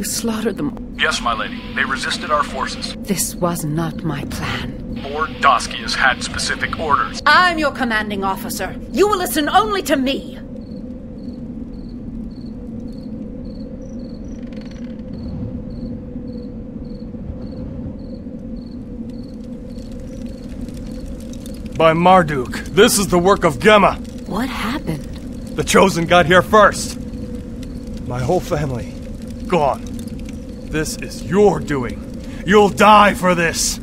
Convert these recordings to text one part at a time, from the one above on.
You slaughtered them. Yes, my lady. They resisted our forces. This was not my plan. Lord Doskias had specific orders. I'm your commanding officer. You will listen only to me. By Marduk, this is the work of Gemma. What happened? The Chosen got here first. My whole family, gone. This is your doing. You'll die for this.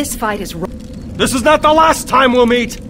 This fight is. This is not the last time we'll meet!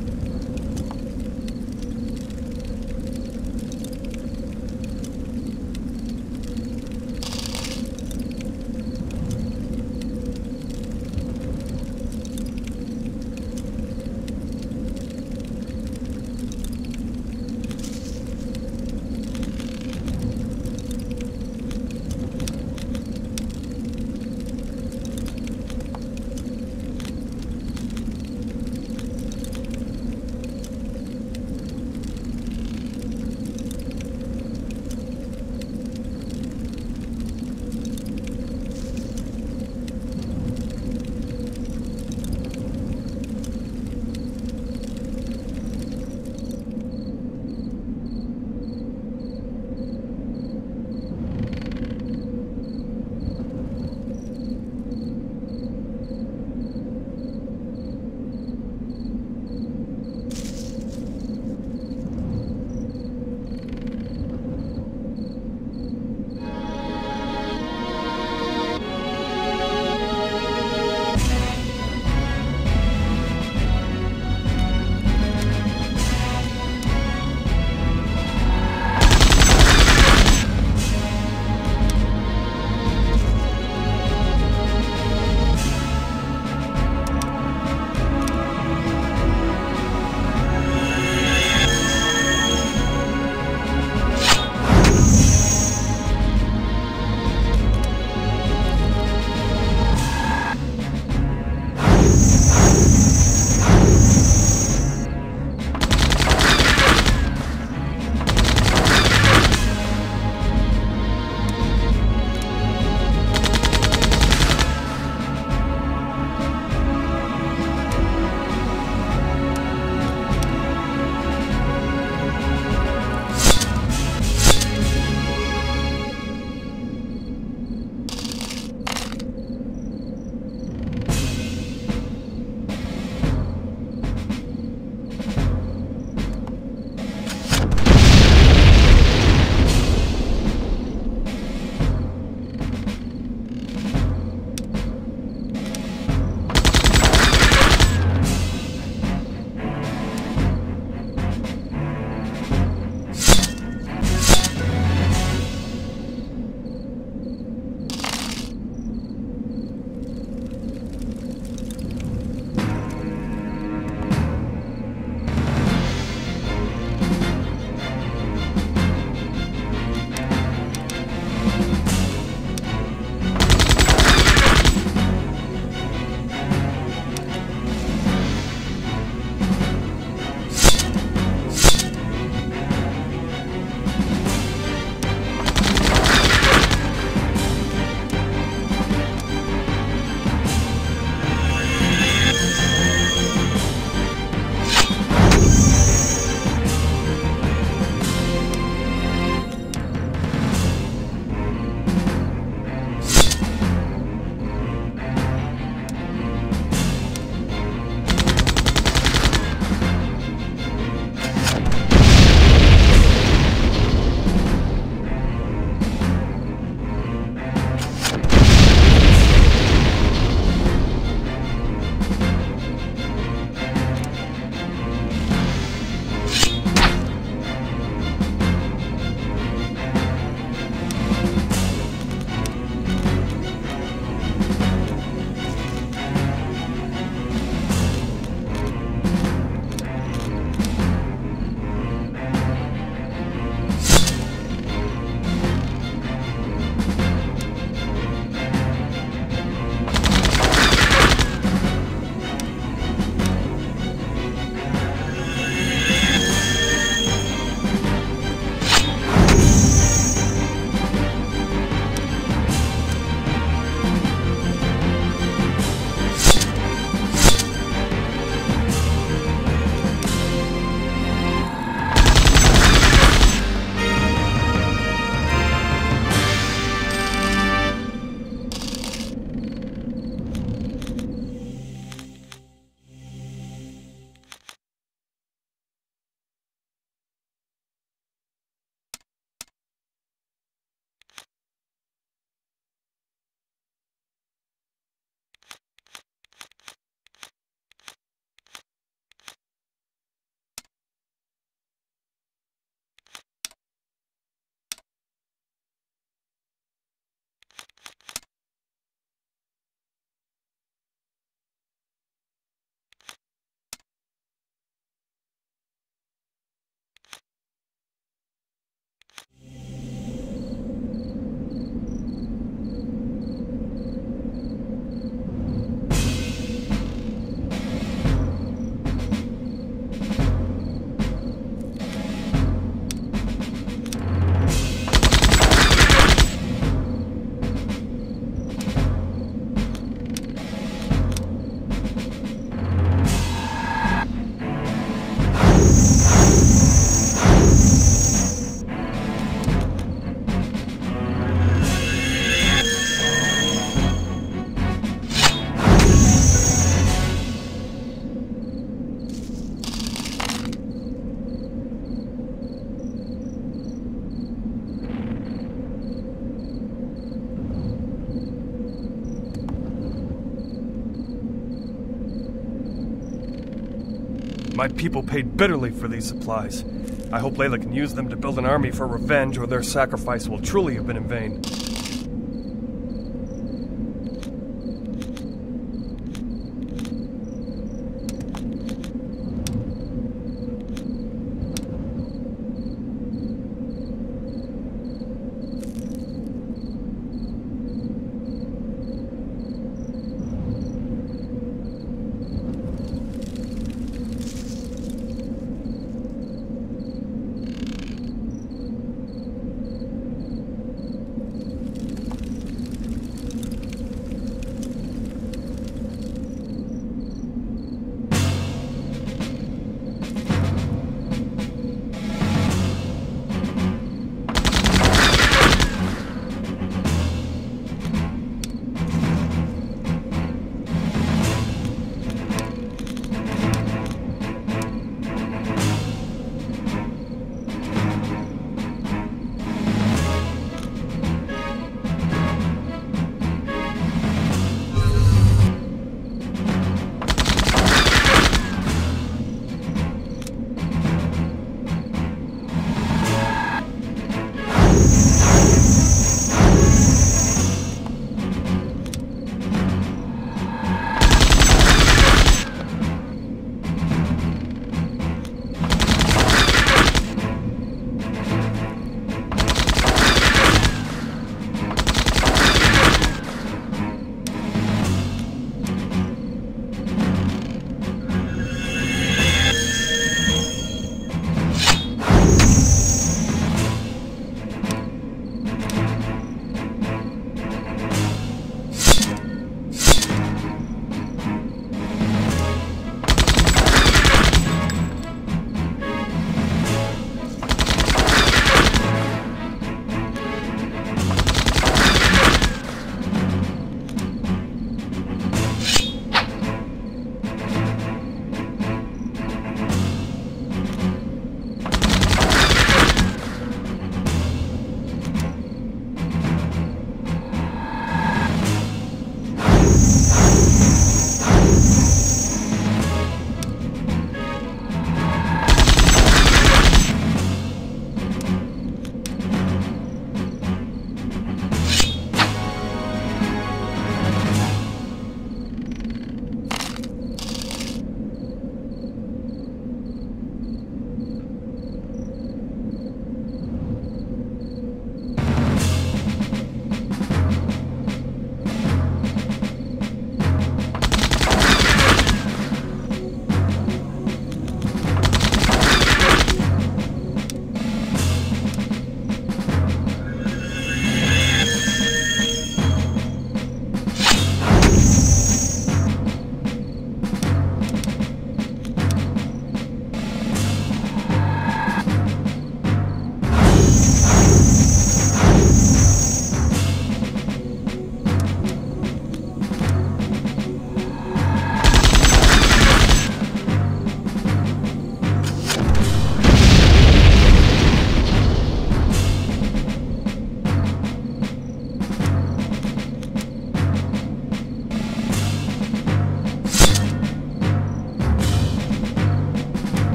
My people paid bitterly for these supplies. I hope Layla can use them to build an army for revenge, or their sacrifice will truly have been in vain.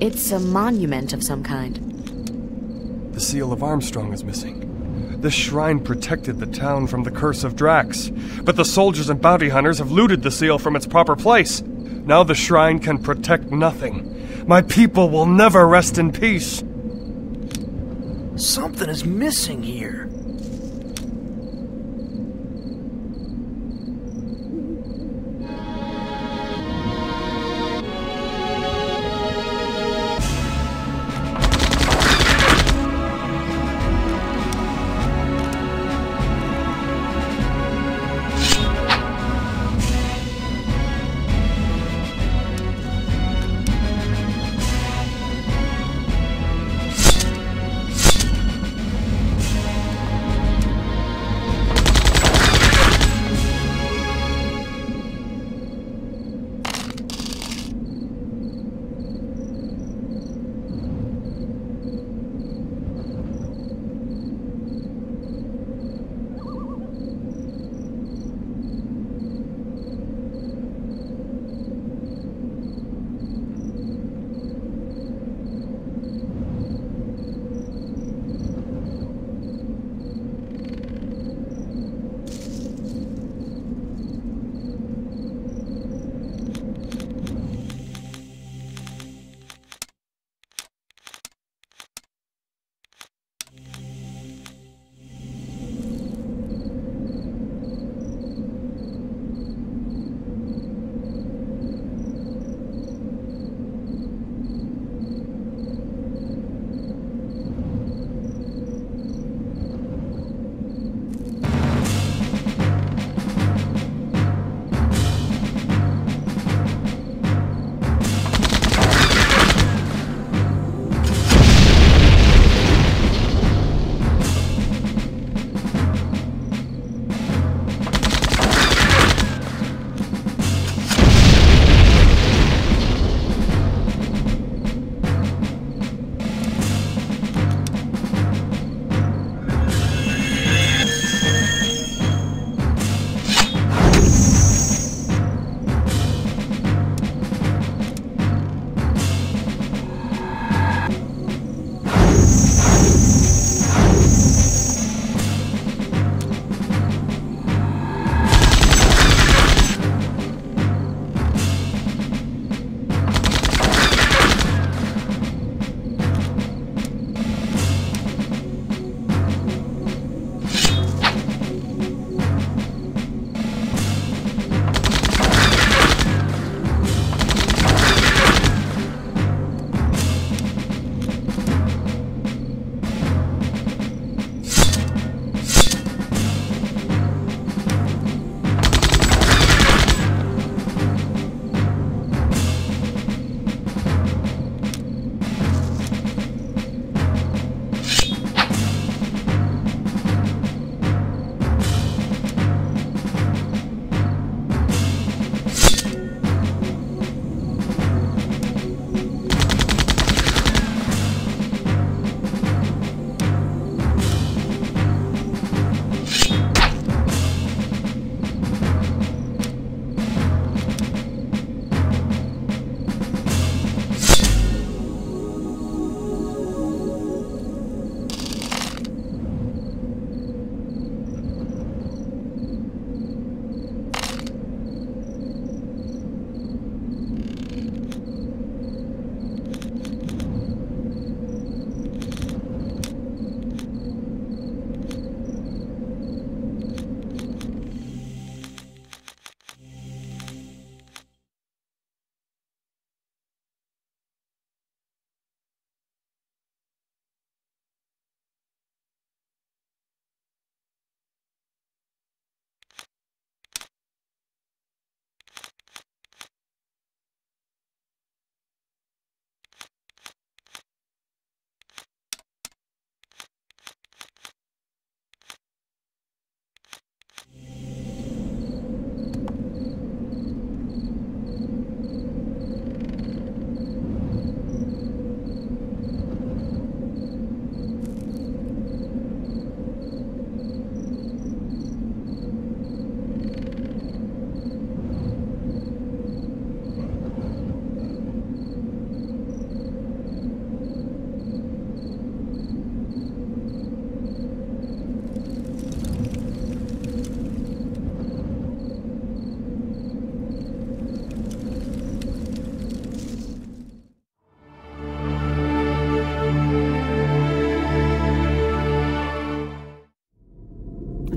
It's a monument of some kind. The seal of Armstrong is missing. This shrine protected the town from the curse of Drax, but the soldiers and bounty hunters have looted the seal from its proper place. Now the shrine can protect nothing. My people will never rest in peace. Something is missing here.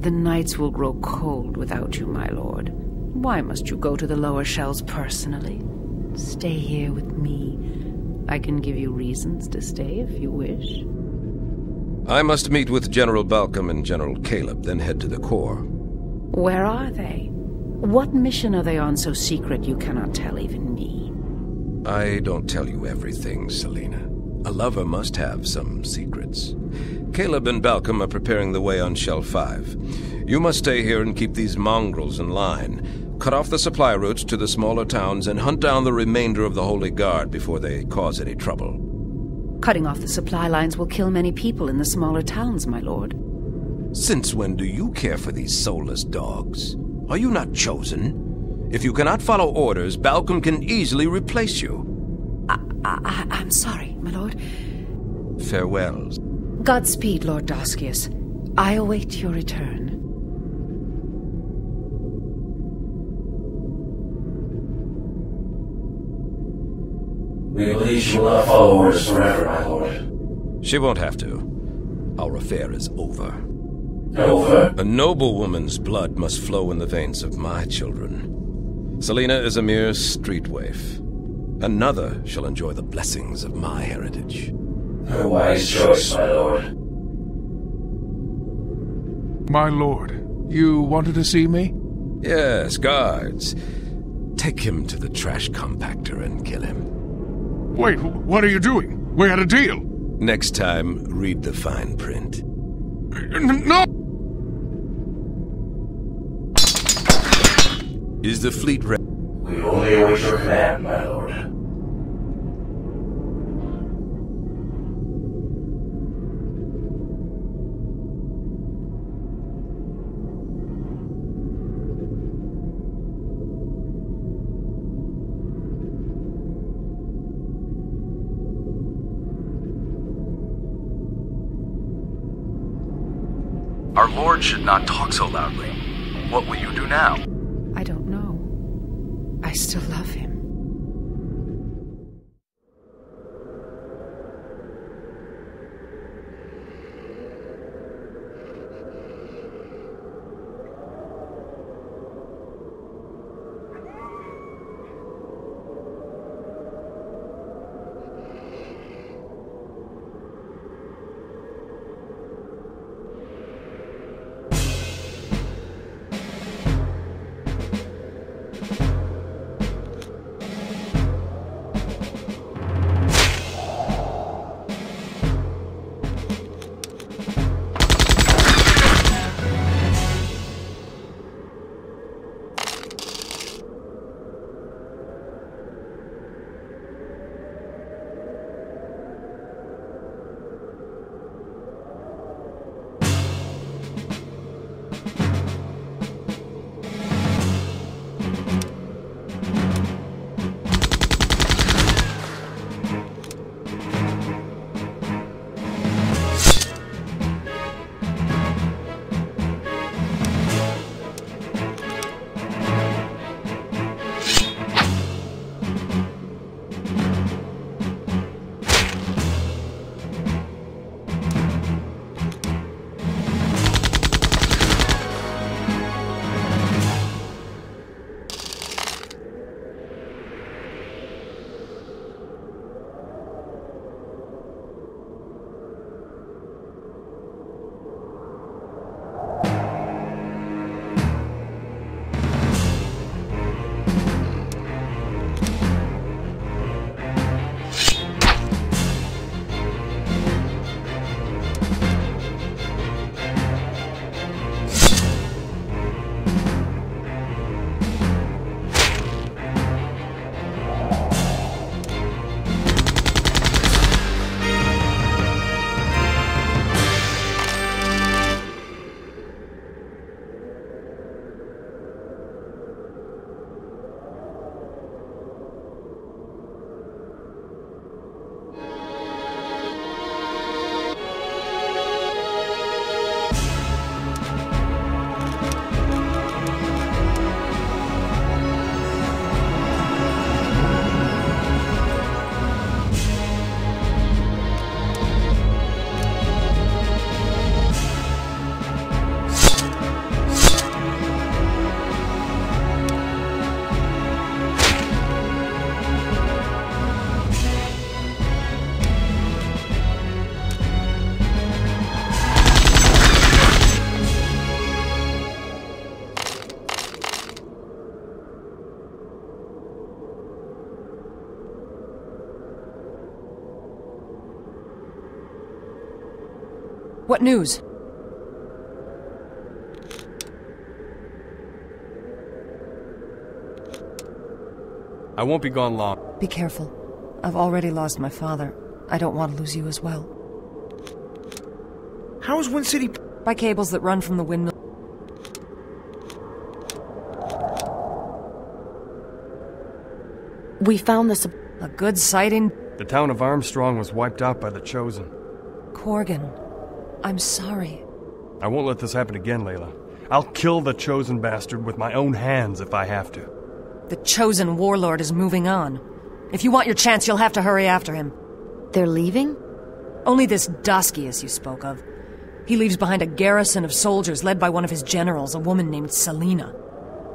The nights will grow cold without you, my lord. Why must you go to the lower shells personally? Stay here with me. I can give you reasons to stay if you wish. I must meet with General Balcom and General Caleb, then head to the Corps. Where are they? What mission are they on so secret you cannot tell even me? I don't tell you everything, Selina. A lover must have some secrets. Caleb and Balcom are preparing the way on Shell 5. You must stay here and keep these mongrels in line. Cut off the supply routes to the smaller towns and hunt down the remainder of the Holy Guard before they cause any trouble. Cutting off the supply lines will kill many people in the smaller towns, my lord. Since when do you care for these soulless dogs? Are you not chosen? If you cannot follow orders, Balcom can easily replace you. I, I, I'm sorry, my lord. Farewell. Godspeed, Lord Doskias. I await your return. We believe she will not follow orders forever, my lord. She won't have to. Our affair is over. Over? A noble woman's blood must flow in the veins of my children. Selina is a mere street waif. Another shall enjoy the blessings of my heritage. A wise choice, my lord. My lord, you wanted to see me? Yes, guards. Take him to the trash compactor and kill him. Wait, what are you doing? We had a deal. Next time, read the fine print. No! Is the fleet ready? We only await your command, my lord. Lord should not talk so loudly. What will you do now? I don't know. I still love him. What news? I won't be gone long. Be careful. I've already lost my father. I don't want to lose you as well. How is Wind City... By cables that run from the windmill. We found this... sup- A good sighting? The town of Armstrong was wiped out by the Chosen. Corgan. I'm sorry. I won't let this happen again, Layla. I'll kill the Chosen bastard with my own hands if I have to. The chosen warlord is moving on. If you want your chance, you'll have to hurry after him. They're leaving? Only this Doskias you spoke of. He leaves behind a garrison of soldiers led by one of his generals, a woman named Selina.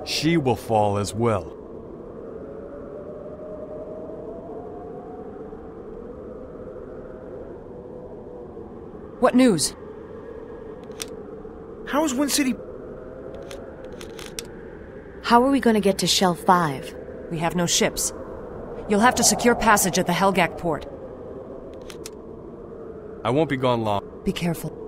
She will fall as well. What news? How is Wind City... How are we going to get to Shell 5? We have no ships. You'll have to secure passage at the Helgak port. I won't be gone long. Be careful.